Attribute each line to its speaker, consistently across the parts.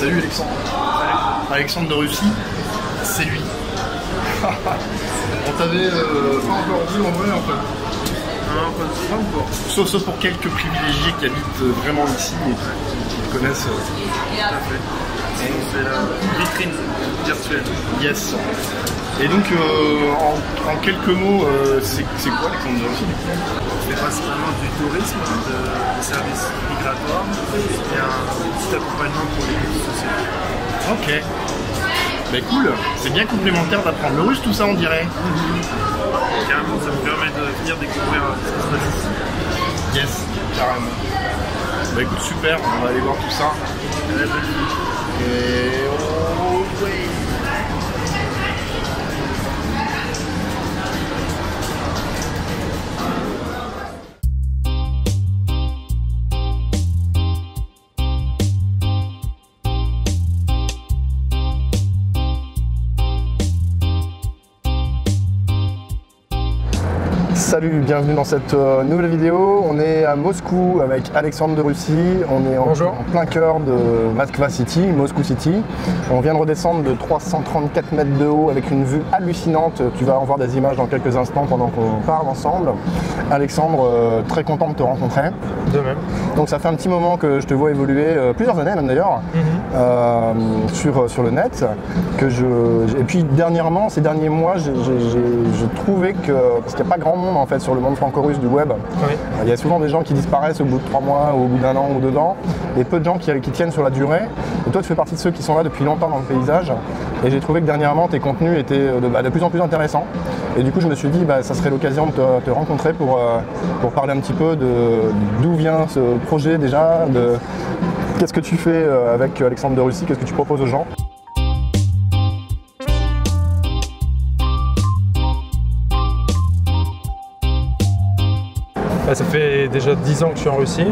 Speaker 1: Salut Alexandre. Alexandre de Russie, c'est lui. On t'avait euh, pas encore vu en vrai en fait.
Speaker 2: Non, pas, pas encore.
Speaker 1: Sauf, sauf pour quelques privilégiés qui habitent vraiment ici et qui, qui te connaissent. euh,
Speaker 2: Tout à fait. C'est la vitrine virtuelle.
Speaker 1: yes. Et donc, euh, en, en quelques mots, euh, c'est quoi de Russie du coup
Speaker 2: C'est principalement du tourisme, de, des services migratoires et un petit accompagnement pour les groupes sociaux.
Speaker 1: Ok. Bah cool, c'est bien complémentaire d'apprendre le russe tout ça on dirait.
Speaker 2: Carrément, ça me permet de venir découvrir ce qui se passe ici.
Speaker 1: Yes, carrément. Bah écoute super, on va aller voir tout ça. Et Salut, bienvenue dans cette euh, nouvelle vidéo. On est à Moscou avec Alexandre de Russie. On est en, plein cœur de Moskva City, Moscou City. On vient de redescendre de 334 mètres de haut avec une vue hallucinante. Tu vas en voir des images dans quelques instants pendant qu'on parle ensemble. Alexandre, euh, très content de te rencontrer.
Speaker 3: De même.
Speaker 1: Donc ça fait un petit moment que je te vois évoluer, euh, plusieurs années même d'ailleurs,
Speaker 3: Mhm.
Speaker 1: euh, sur, sur le net. Que je, et puis dernièrement, ces derniers mois, j'ai trouvé que, parce qu'il n'y a pas grand monde en fait sur le monde franco-russe du web,
Speaker 3: Oui.
Speaker 1: il y a souvent des gens qui disparaissent au bout de trois mois, ou au bout d'un an ou deux ans, et peu de gens qui, qui tiennent sur la durée. Et toi, tu fais partie de ceux qui sont là depuis longtemps dans le paysage. Et j'ai trouvé que dernièrement, tes contenus étaient euh, de, bah, de plus en plus intéressants. Et du coup, je me suis dit, bah, ça serait l'occasion de te, te rencontrer pour, euh, pour parler un petit peu de d'où vient ce projet déjà, de qu'est-ce que tu fais euh, avec Alexandre de Russie, qu'est-ce que tu proposes aux gens?
Speaker 3: Bah, ça fait déjà 10 ans que je suis en Russie.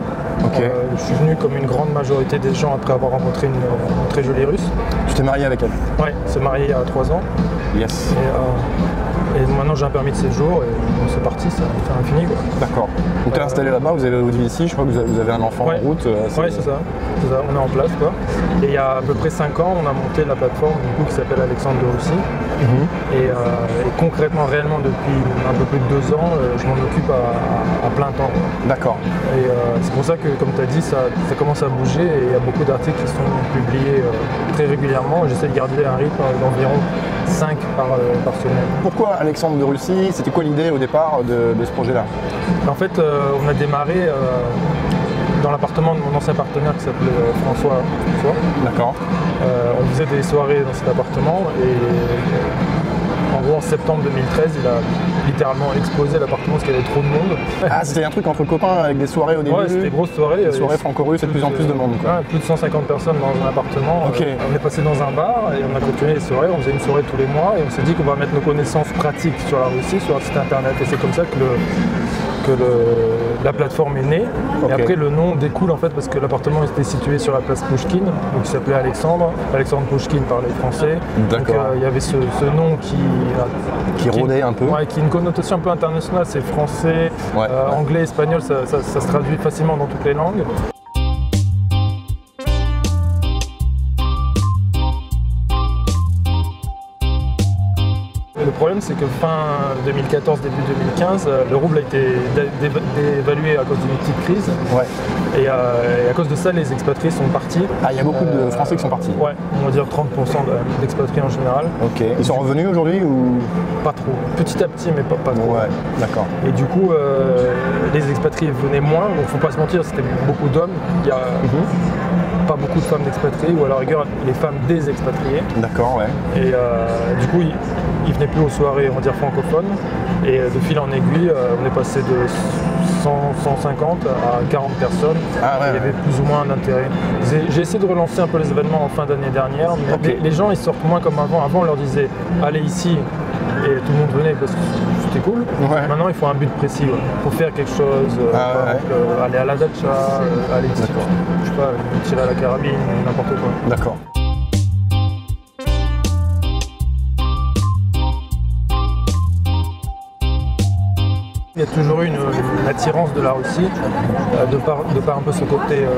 Speaker 3: Euh, je suis venu comme une grande majorité des gens après avoir rencontré une, une très jolie russe.
Speaker 1: Tu t'es marié avec elle.
Speaker 3: Ouais, c'est marié il y a 3 ans.
Speaker 1: Yes.
Speaker 3: Et, euh, et maintenant j'ai un permis de séjour et c'est parti, ça fait infini.
Speaker 1: D'accord. Donc tu es installé là-bas, vous avez votre vie ici, je crois que vous avez, un enfant
Speaker 3: Ouais.
Speaker 1: en route. euh,
Speaker 3: Ouais, c'est ça. C'est ça, on est en place quoi. Et il y a à peu près 5 ans, on a monté la plateforme du coup, qui s'appelle Alexandre de Russie.
Speaker 1: Mhm.
Speaker 3: Euh, et concrètement, réellement, depuis un peu plus de 2 ans, euh, je m'en occupe à, à plein temps.
Speaker 1: D'accord.
Speaker 3: Et euh, c'est pour ça que, comme tu as dit, ça, ça commence à bouger et il y a beaucoup d'articles qui sont publiés euh, très régulièrement. J'essaie de garder un rythme d'environ 5 par, par semaine.
Speaker 1: Pourquoi Alexandre de Russie C'était quoi l'idée au départ de, de ce projet-là?
Speaker 3: En fait, on a démarré dans l'appartement de mon ancien partenaire qui s'appelait François. François.
Speaker 1: D'accord.
Speaker 3: Euh, on faisait des soirées dans cet appartement et en gros en septembre 2013, il a littéralement explosé l'appartement parce qu'il y avait trop de monde.
Speaker 1: Ah, c'était un truc entre copains avec des soirées au début
Speaker 3: Ouais, c'était grosse soirée.
Speaker 1: Des
Speaker 3: euh,
Speaker 1: soirées franco-russes et de plus en plus de monde. Quoi.
Speaker 3: Ouais, plus de 150 personnes dans un appartement. Euh, on est passé dans un bar et on a continué les soirées. On faisait une soirée tous les mois et on s'est dit qu'on va mettre nos connaissances pratiques sur la Russie, sur un site internet. Et c'est comme ça que, le, que le- la plateforme est née. Et après, le nom découle en fait parce que l'appartement était situé sur la place Pouchkine, donc il s'appelait Alexandre. Alexandre Pouchkine parlait français. Donc euh, il y avait ce, ce nom qui.
Speaker 1: Qui rôdait un peu.
Speaker 3: Ouais, qui a une connotation un peu internationale. C'est français,
Speaker 1: Ouais,
Speaker 3: euh,
Speaker 1: ouais.
Speaker 3: anglais, espagnol, ça- ça- ça se traduit facilement dans toutes les langues. Problème, c'est que fin 2014, début 2015, euh, le rouble a été dé- dé- dévalué à cause d'une petite crise.
Speaker 1: Ouais.
Speaker 3: Et, euh, et à cause de ça, les expatriés sont partis.
Speaker 1: Ah, il y a beaucoup de Français qui sont partis.
Speaker 3: Ouais, on va dire 30% de- d'expatriés en général.
Speaker 1: Ok. Ils sont revenus aujourd'hui ou?
Speaker 3: Pas trop. Petit à petit, mais pas, pas trop.
Speaker 1: Ouais, d'accord.
Speaker 3: Et du coup, euh, les expatriés venaient moins. Donc, faut pas se mentir, c'était beaucoup d'hommes. Il y a pas beaucoup de femmes d'expatriés, ou à la rigueur, les femmes des expatriés.
Speaker 1: D'accord, ouais.
Speaker 3: Et euh, du coup, ils, venaient plus aux soirées, on va dire francophones. Et euh, de fil en aiguille, euh, on est passé de 100, 150 à 40 personnes.
Speaker 1: Ah ouais,
Speaker 3: Il y avait
Speaker 1: ouais.
Speaker 3: plus ou moins d'intérêt. J'ai j'ai essayé de relancer un peu les événements en fin d'année dernière, mais les, les gens ils sortent moins comme avant. Avant, on leur disait allez ici, et tout le monde venait parce que c'était cool.
Speaker 1: Ouais.
Speaker 3: Maintenant, il faut un but précis. Il faut faire quelque chose. euh,
Speaker 1: Ah
Speaker 3: par
Speaker 1: ouais,
Speaker 3: exemple, euh, aller à la dacha, euh, aller je sais pas, tirer à la carabine, n'importe quoi.
Speaker 1: D'accord.
Speaker 3: Il y a toujours eu une, une attirance de la Russie, euh, de, par, de par un peu ce côté euh,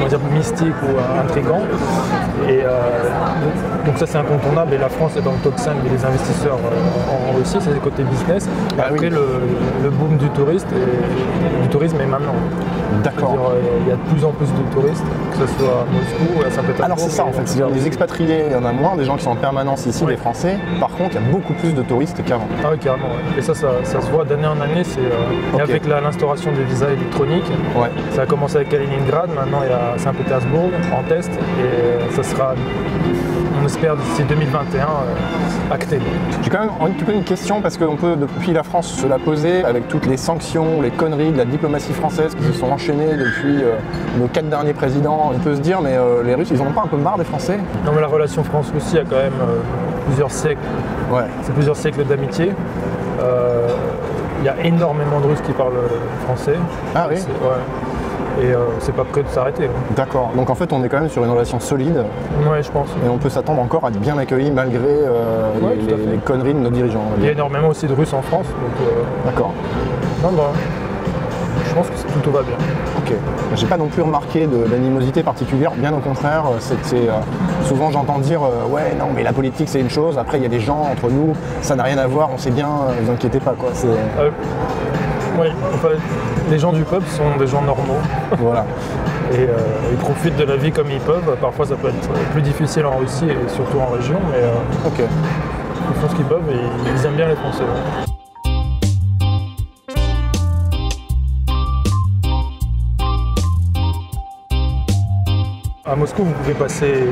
Speaker 3: on va dire mystique ou euh, intrigant. Et donc ça c'est incontournable et la France est dans le top 5 des investisseurs en Russie, c'est le côté business. Et
Speaker 1: Ah
Speaker 3: après
Speaker 1: oui.
Speaker 3: le, le boom du, touriste et- du tourisme est maintenant.
Speaker 1: D'accord.
Speaker 3: Euh, Il y a de plus en plus de touristes, que ce soit à Moscou ou à Saint-Pétersbourg.
Speaker 1: Alors c'est ça en fait, c'est les expatriés, il y en a moins, des gens qui sont en permanence ici, les Français. Par contre, il y a beaucoup plus de touristes qu'avant.
Speaker 3: Ah oui, carrément. ouais. Et ça, ça, ça se voit d'année en année. C'est, euh, avec l'instauration des visas électroniques,
Speaker 1: Ouais.
Speaker 3: ça a commencé avec Kaliningrad, maintenant il y a Saint-Pétersbourg en test, et ça sera, on espère d'ici 2021, euh, acté.
Speaker 1: J'ai quand même un petit peu une question parce qu'on peut depuis la France se la poser avec toutes les sanctions, les conneries de la diplomatie française qui se sont enchaînées depuis euh, nos quatre derniers présidents. On peut se dire mais euh, les Russes ils en ont pas un peu marre des Français?
Speaker 3: Non mais la relation France-Russie a quand même euh, plusieurs siècles,
Speaker 1: Ouais.
Speaker 3: c'est plusieurs siècles d'amitié. Il y a énormément de Russes qui parlent français.
Speaker 1: Ah oui?
Speaker 3: Ouais. Et euh, c'est pas prêt de s'arrêter.
Speaker 1: D'accord. Donc en fait on est quand même sur une relation solide
Speaker 3: Ouais, je pense.
Speaker 1: et on peut s'attendre encore à être bien accueilli malgré euh,
Speaker 3: Ouais,
Speaker 1: les, conneries de nos dirigeants.
Speaker 3: Il y a énormément aussi de Russes en France, euh,
Speaker 1: D'accord.
Speaker 3: non, bah, je pense que tout va bien.
Speaker 1: Ok. J'ai pas non plus remarqué d'animosité particulière, bien au contraire. euh, souvent j'entends dire euh, ouais non mais la politique c'est une chose, après il y a des gens entre nous, ça n'a rien à voir, on sait bien, euh, vous inquiétez pas quoi.
Speaker 3: Oui, enfin, les gens du peuple sont des gens normaux
Speaker 1: voilà.
Speaker 3: et euh, ils profitent de la vie comme ils peuvent. Parfois ça peut être plus difficile en Russie et surtout en région, mais euh,
Speaker 1: Ok.
Speaker 3: ils font ce qu'ils peuvent et ils aiment bien les Français. À Moscou, vous pouvez passer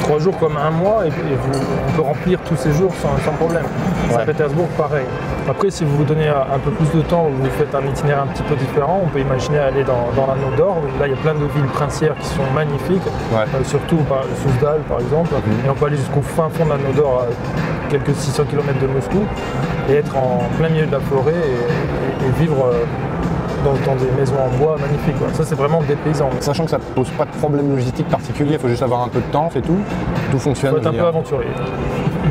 Speaker 3: trois jours comme un mois et, vous, on peut remplir tous ces jours sans, sans problème. Saint-Pétersbourg, pareil. Après, si vous vous donnez un peu plus de temps, vous faites un itinéraire un petit peu différent, on peut imaginer aller dans, dans l'anneau d'or. Là, il y a plein de villes princières qui sont magnifiques,
Speaker 1: Ouais.
Speaker 3: euh, surtout par Souzdal par exemple. Et on peut aller jusqu'au fin fond de l'anneau d'or, à quelques 600 km de Moscou, et être en plein milieu de la forêt et, et- et vivre euh, dans, dans des maisons en bois magnifiques. quoi. Ça, c'est vraiment des paysans. Il
Speaker 1: Sachant que ça pose pas de problème logistique particulier, il faut juste avoir un peu de temps, c'est tout. Tout fonctionne.
Speaker 3: faut être un peu aventurier.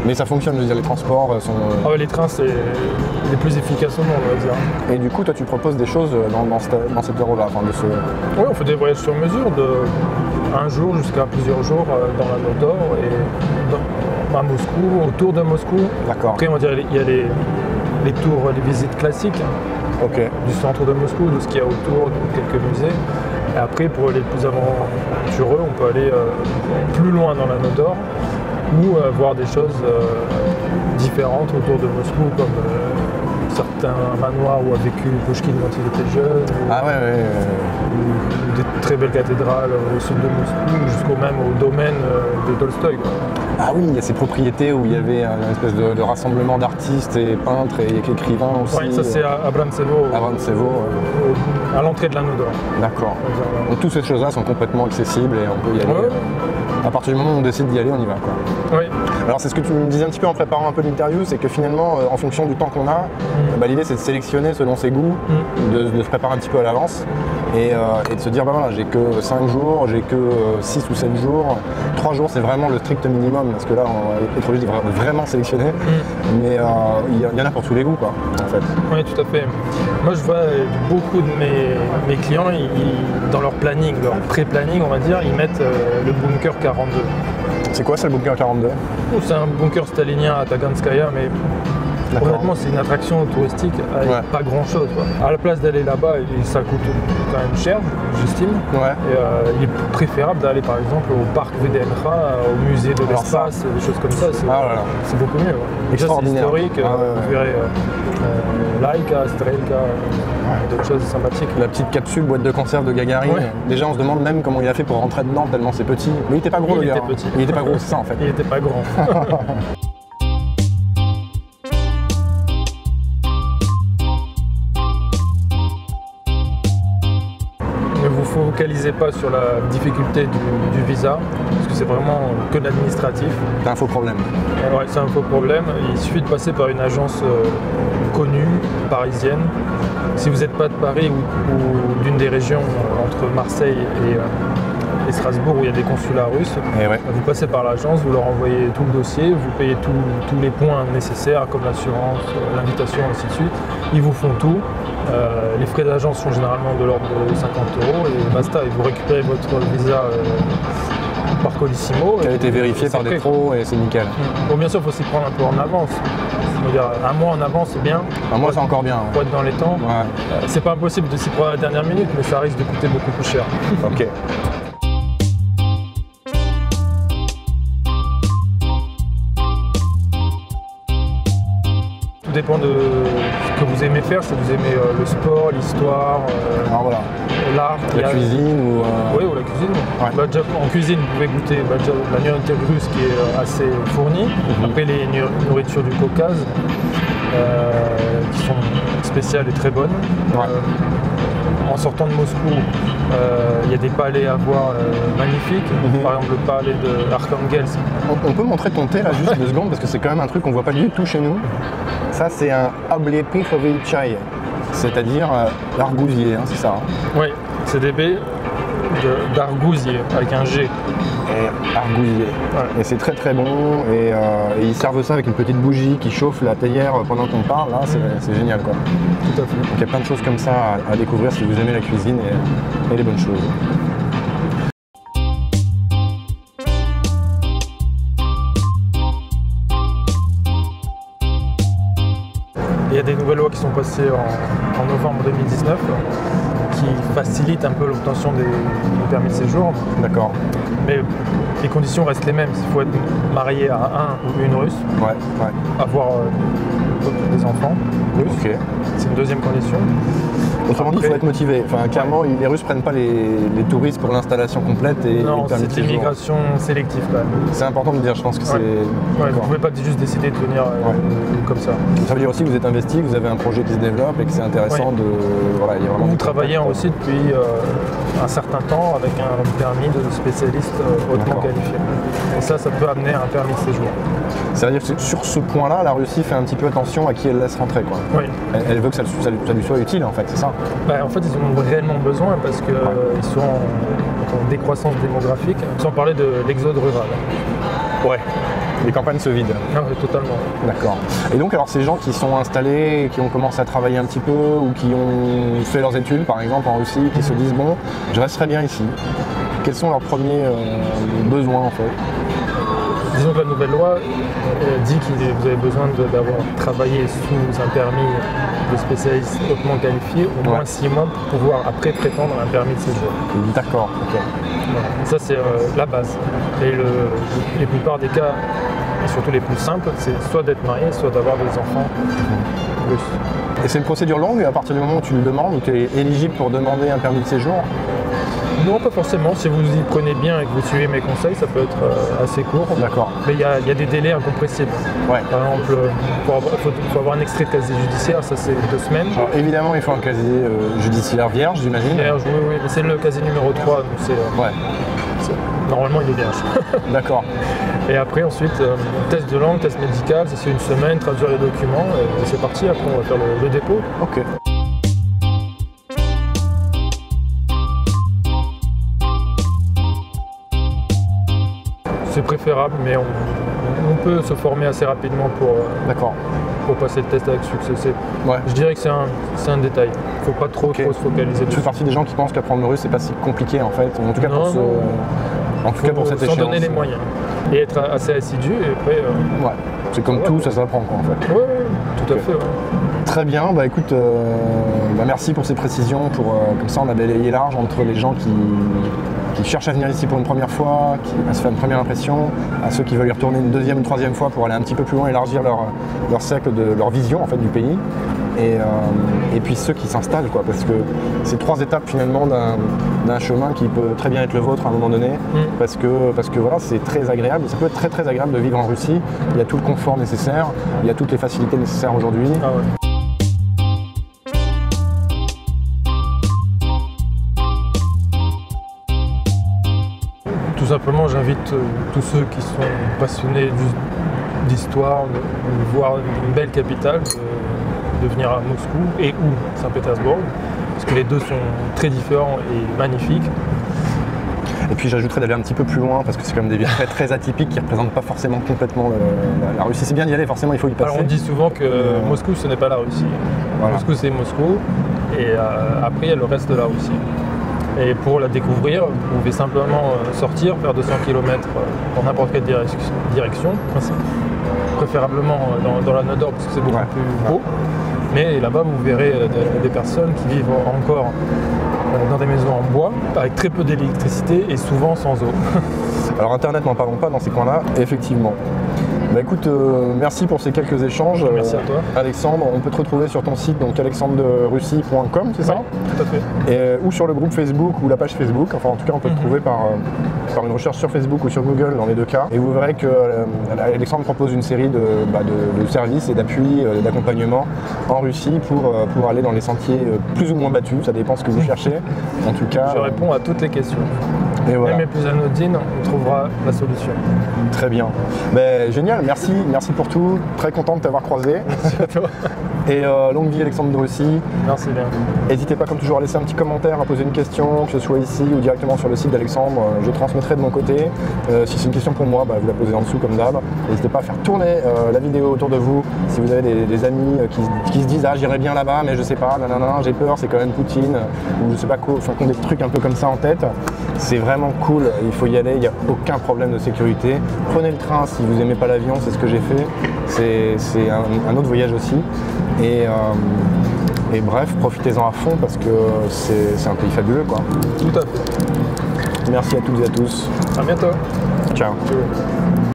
Speaker 1: Mais ça fonctionne, je veux dire, les transports euh, sont.
Speaker 3: Ah ouais, les trains, c'est les plus efficaces au monde, on va dire.
Speaker 1: Et du coup, toi, tu proposes des choses euh, dans, dans, cette- dans cette euro-là, enfin, de ce.
Speaker 3: Oui, on fait des voyages sur mesure de un jour jusqu'à plusieurs jours euh, dans la d'Or et dans- à Moscou, autour de Moscou.
Speaker 1: D'accord.
Speaker 3: Après, on va dire, il y a les, les tours, les visites classiques Du centre de Moscou, de ce qu'il y a autour, de quelques musées. Et après, pour les plus aventureux, on peut aller euh, plus loin dans la Nord d'Or ou euh, voir des choses euh, différentes autour de Moscou, comme certains manoirs où a vécu Pushkin quand il était jeune. ou-
Speaker 1: Ah ouais, ouais, ouais.
Speaker 3: ou des très belles cathédrales au sud de Moscou, jusqu'au même au domaine de Tolstoï.
Speaker 1: Ah oui, il y a ces propriétés où il y avait une espèce de, de rassemblement d'artistes et peintres et écrivains aussi.
Speaker 3: Ouais, ça c'est à Abramtsevo,
Speaker 1: à Vantsevo, euh,
Speaker 3: au- à l'entrée de l'anneau d'or.
Speaker 1: D'accord. Donc toutes ces choses-là sont complètement accessibles et on peut y aller.
Speaker 3: Ouais.
Speaker 1: À partir du moment où on décide d'y aller, on y va. Quoi.
Speaker 3: Oui,
Speaker 1: Alors c'est ce que tu me disais un petit peu en préparant un peu l'interview, c'est que finalement, euh, en fonction du temps qu'on a, bah, l'idée c'est de sélectionner selon ses goûts, de, de se préparer un petit peu à l'avance et, euh, et de se dire, bah voilà, j'ai que 5 jours, j'ai que 6 ou 7 jours. 3 jours c'est vraiment le strict minimum parce que là, être obligé de vra- vraiment sélectionner. Mais euh, il y, en a pour tous les goûts, quoi, en fait.
Speaker 3: oui, tout à fait. Moi je vois euh, beaucoup de mes, mes clients, ils- ils- dans leur planning, leur pré-planning, on va dire, ils mettent euh, le bunker 42.
Speaker 1: C'est quoi, c'est le bouquin 42
Speaker 3: C'est un bunker stalinien à Taganskaya, mais. Honnêtement, c'est une attraction touristique avec
Speaker 1: Ouais.
Speaker 3: pas grand chose. À la place d'aller là-bas, ça coûte quand même cher, j'estime.
Speaker 1: Ouais.
Speaker 3: Et, euh, il est préférable d'aller par exemple au parc euh, au musée de l'espace, des choses comme ça. C'est
Speaker 1: Ah
Speaker 3: beaucoup mieux. Déjà, c'est
Speaker 1: Extraordinaire.
Speaker 3: historique.
Speaker 1: Ah
Speaker 3: euh. Vous verrez euh, Laika, Strelka, d'autres choses sympathiques.
Speaker 1: La petite capsule boîte de conserve de Gagarine. Déjà, on se demande même comment il a fait pour rentrer dedans tellement c'est petit. Mais il était pas gros,
Speaker 3: Il
Speaker 1: le gars,
Speaker 3: était
Speaker 1: hein.
Speaker 3: petit.
Speaker 1: Il était pas gros, c'est ça en fait.
Speaker 3: Il n'était pas grand. focalisez pas sur la difficulté du, du visa, parce que c'est vraiment que l'administratif.
Speaker 1: C'est un faux problème.
Speaker 3: Ouais, c'est un faux problème. Il suffit de passer par une agence euh, connue, parisienne. Si vous n'êtes pas de Paris ou, ou d'une des régions euh, entre Marseille et, euh, et Strasbourg où il y a des consulats russes.
Speaker 1: Et ouais.
Speaker 3: Vous passez par l'agence, vous leur envoyez tout le dossier, vous payez tout- tous les points nécessaires comme l'assurance, euh, l'invitation, ainsi de suite. Ils vous font tout. Euh, les frais d'agence sont généralement de l'ordre de 50 euros et basta. Et vous récupérez votre visa euh, par Colissimo.
Speaker 1: Qui a été vérifié par des pros et c'est nickel.
Speaker 3: Bon, bien sûr, il faut s'y prendre un peu en avance. Un mois en avance, c'est bien.
Speaker 1: Enfin, moi, c'est encore bien.
Speaker 3: Pour être dans les temps.
Speaker 1: Ouais.
Speaker 3: C'est pas impossible de s'y prendre à la dernière minute, mais ça risque de coûter beaucoup plus cher.
Speaker 1: Ok.
Speaker 3: Dépend de ce que vous aimez faire, si vous aimez euh, le sport, l'histoire, euh,
Speaker 1: voilà,
Speaker 3: l'art.
Speaker 1: la
Speaker 3: a-
Speaker 1: cuisine ou. euh,
Speaker 3: Oui, ou la cuisine.
Speaker 1: Ouais.
Speaker 3: Bah, déjà, en cuisine, vous pouvez goûter bah, déjà, la nourriture russe qui est assez fournie.
Speaker 1: Mhm.
Speaker 3: Après, les nourritures du Caucase qui sont spéciales et très bonnes.
Speaker 1: Ouais.
Speaker 3: Euh, en sortant de Moscou, euh, il y a des palais à voir euh, magnifiques.
Speaker 1: Mhm.
Speaker 3: Par exemple, le palais de Arkhangelsk.
Speaker 1: On, on peut montrer ton thé là juste deux secondes parce que c'est quand même un truc qu'on voit pas du tout chez nous. Ça c'est un Ablepichovy chai, c'est-à-dire euh, l'argousier, hein, c'est ça. hein.
Speaker 3: Oui, c'est des baies d'argousier avec un G.
Speaker 1: Et argousier.
Speaker 3: Ouais.
Speaker 1: Et c'est très très bon et, euh, et ils servent ça avec une petite bougie qui chauffe la théière pendant qu'on parle. Là c'est c'est génial quoi.
Speaker 3: Tout à fait.
Speaker 1: Donc il y a plein de choses comme ça à, à découvrir si vous aimez la cuisine et, et les bonnes choses.
Speaker 3: Qui sont passées en, en novembre 2019 qui facilitent un peu l'obtention des, des permis de séjour.
Speaker 1: D'accord.
Speaker 3: Mais les conditions restent les mêmes. Il faut être marié à un ou une russe,
Speaker 1: Ouais, ouais.
Speaker 3: avoir euh, des enfants russes.
Speaker 1: Ok.
Speaker 3: C'est une deuxième condition.
Speaker 1: Autrement dit, il faut être motivé. Enfin, clairement, les Russes prennent pas les, les touristes pour l'installation complète et
Speaker 3: Non, c'est l'immigration sélective quand même.
Speaker 1: C'est important de le dire, je pense que
Speaker 3: Ouais.
Speaker 1: c'est.
Speaker 3: Ouais, vous pouvez pas juste décider de venir euh,
Speaker 1: Ouais.
Speaker 3: comme ça.
Speaker 1: Ça veut dire aussi que vous êtes investi, que vous avez un projet qui se développe et que c'est intéressant
Speaker 3: Ouais.
Speaker 1: de. Voilà, il y a vraiment
Speaker 3: Vous travaillez aussi depuis euh, un certain temps avec un permis de spécialiste euh, hautement
Speaker 1: D'accord.
Speaker 3: qualifié. Et ça, ça peut amener à un permis de séjour.
Speaker 1: C'est-à-dire que sur ce point-là, la Russie fait un petit peu attention à qui elle laisse rentrer. Quoi.
Speaker 3: Oui.
Speaker 1: Elle, elle veut que ça, lui- ça lui- ça lui soit utile, en fait, c'est ça
Speaker 3: Bah, en fait, ils en ont réellement besoin parce qu'ils sont en, en décroissance démographique, sans parler de l'exode rural.
Speaker 1: Ouais. Les campagnes se vident.
Speaker 3: Mais totalement.
Speaker 1: D'accord. Et donc, alors, ces gens qui sont installés, qui ont commencé à travailler un petit peu, ou qui ont fait leurs études, par exemple, en Russie, qui se disent Bon, je resterai bien ici. Quels sont leurs premiers euh, besoins, en fait?
Speaker 3: Disons que la nouvelle loi euh, dit que vous avez besoin d'avoir travaillé sous un permis de spécialiste hautement qualifié au moins
Speaker 1: Ouais.
Speaker 3: 6 mois pour pouvoir après prétendre à un permis de séjour.
Speaker 1: D'accord, ok.
Speaker 3: Voilà. Ça, c'est euh, la base. Et le, les plupart des cas, et surtout les plus simples, c'est soit d'être marié, soit d'avoir des enfants.
Speaker 1: Et c'est une procédure longue à partir du moment où tu le demandes, où tu es éligible pour demander un permis de séjour
Speaker 3: Non, pas forcément. Si vous y prenez bien et que vous suivez mes conseils, ça peut être euh, assez court.
Speaker 1: D'accord.
Speaker 3: Mais il y, a- il y a des délais incompressibles.
Speaker 1: Ouais.
Speaker 3: Par exemple, euh, pour avoir- il faut, faut avoir un extrait de casier judiciaire, ça c'est deux semaines.
Speaker 1: Alors évidemment, il faut un casier euh, judiciaire vierge, j'imagine.
Speaker 3: Vierge, oui, oui, c'est le casier numéro 3, donc c'est, euh,
Speaker 1: Ouais,
Speaker 3: normalement il est vierge.
Speaker 1: d'accord.
Speaker 3: Et après, ensuite, test de langue, test médical, ça c'est une semaine, traduire les documents, et c'est parti. Après, on va faire le, le dépôt.
Speaker 1: Ok.
Speaker 3: Préférable, mais on, on peut se former assez rapidement pour, euh,
Speaker 1: D'accord.
Speaker 3: pour passer le test avec succès.
Speaker 1: Ouais.
Speaker 3: Je dirais que c'est un, c'est un détail. Il ne faut pas trop, trop se focaliser dessus.
Speaker 1: fais partie des gens qui pensent qu'apprendre le russe, c'est pas si compliqué en fait. En tout cas
Speaker 3: Non,
Speaker 1: pour, ce... en tout cas pour
Speaker 3: Faut
Speaker 1: cette échéance.
Speaker 3: donner les moyens. Et être assez assidu, et après... euh,
Speaker 1: Ouais. C'est comme tout, ça s'apprend quoi en fait.
Speaker 3: ouais, tout à fait. ouais.
Speaker 1: Très bien, bah écoute, euh, bah, merci pour ces précisions. Pour, euh, comme ça, on a balayé large entre les gens qui, qui cherchent à venir ici pour une première fois, qui à se faire une première impression, à ceux qui veulent y retourner une deuxième, une troisième fois pour aller un petit peu plus loin, élargir leur, leur cercle de leur vision en fait du pays. Et, euh, et puis ceux qui s'installent, quoi, parce que c'est trois étapes finalement d'un d'un chemin qui peut très bien être le vôtre à un moment donné, parce que, parce que voilà, c'est très agréable, ça peut être très très agréable de vivre en Russie, il y a tout le confort nécessaire, il y a toutes les facilités nécessaires aujourd'hui,
Speaker 3: Ah ouais. Simplement, j'invite euh, tous ceux qui sont passionnés d'histoire, de, de voir une belle capitale, de, de venir à Moscou et ou Saint-Pétersbourg, parce que les deux sont très différents et magnifiques.
Speaker 1: Et puis j'ajouterais d'aller un petit peu plus loin parce que c'est quand même des villes très, très atypiques qui ne représentent pas forcément complètement le- la, la Russie. C'est bien d'y aller, forcément il faut y passer.
Speaker 3: Alors on dit souvent que Moscou ce n'est pas la Russie.
Speaker 1: Voilà.
Speaker 3: Moscou c'est Moscou et euh, après il y a le reste de la Russie. Et pour la découvrir, vous pouvez simplement euh, sortir, faire 200 km dans n'importe quelle direction, préférablement euh, dans, dans la Nord parce que c'est beaucoup
Speaker 1: Ouais.
Speaker 3: plus beau. Mais là-bas vous verrez euh, des, personnes qui vivent encore euh, dans des maisons en bois avec très peu d'électricité et souvent sans eau.
Speaker 1: Alors Internet, n'en parlons pas dans ces coins-là, effectivement. Bah écoute, euh, merci pour ces quelques échanges.
Speaker 3: Merci à toi.
Speaker 1: Alexandre, on peut te retrouver sur ton site, donc alexandrerussie.com, c'est ça
Speaker 3: Tout à fait.
Speaker 1: Et, euh, ou sur le groupe Facebook ou la page Facebook. Enfin, en tout cas, on peut te
Speaker 3: Mhm.
Speaker 1: trouver par, euh, par une recherche sur Facebook ou sur Google dans les deux cas. Et vous verrez que euh, Alexandre propose une série de, bah, de- de services et d'appuis, euh, d'accompagnement en Russie pour, euh, pour aller dans les sentiers euh, plus ou moins battus. Ça dépend ce que vous cherchez. En tout cas,
Speaker 3: Je
Speaker 1: euh,
Speaker 3: réponds à toutes les questions.
Speaker 1: Et voilà.
Speaker 3: Même les plus anodines, on trouvera la solution.
Speaker 1: Très bien. Ben, génial, merci, merci pour tout. Très content de t'avoir croisé.
Speaker 3: Merci à toi.
Speaker 1: Et euh, longue vie Alexandre de Russie.
Speaker 3: Merci bien.
Speaker 1: N'hésitez pas comme toujours à laisser un petit commentaire, à poser une question, que ce soit ici ou directement sur le site d'Alexandre. Euh, Je transmettrai de mon côté. Euh, si c'est une question pour moi, bah, vous la posez en dessous comme d'hab. N'hésitez pas à faire tourner euh, la vidéo autour de vous. Si vous avez des, des amis qui, qui se disent ah j'irai bien là-bas mais je sais pas, nanana, j'ai peur, c'est quand même Poutine, ou je sais pas quoi, enfin des trucs un peu comme ça en tête. C'est vraiment cool, il faut y aller, il n'y a aucun problème de sécurité. Prenez le train si vous n'aimez pas l'avion, c'est ce que j'ai fait. C'est- un, un autre voyage aussi. Et, euh, et bref, profitez-en à fond parce que c'est c'est un pays fabuleux quoi.
Speaker 3: Tout à fait.
Speaker 1: Merci à toutes et à tous.
Speaker 3: À bientôt.
Speaker 1: Ciao.
Speaker 3: Ciao.